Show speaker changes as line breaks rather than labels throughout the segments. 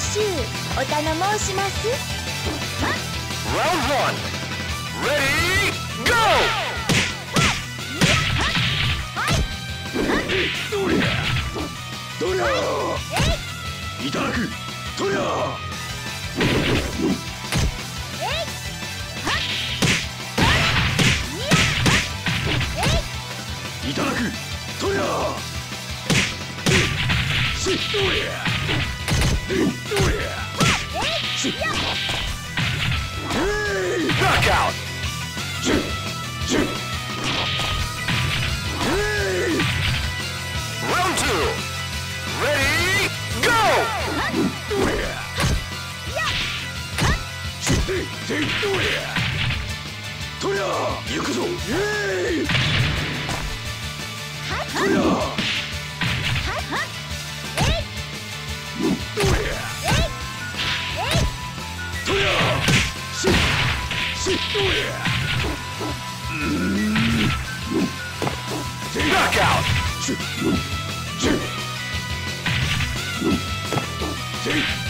習お頼申します。
Round one. Ready, go!
どりゃどりゃいただく。どりゃ
Knockout.
しし
Round two. Ready, go!
どりゃしせせどりゃどりゃ行くぞえいど
Knockout! Take!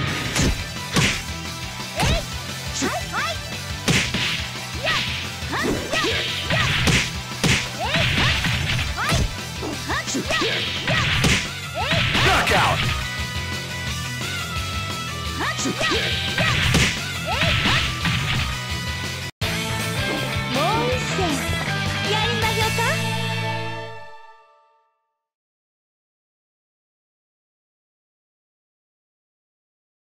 Yeah!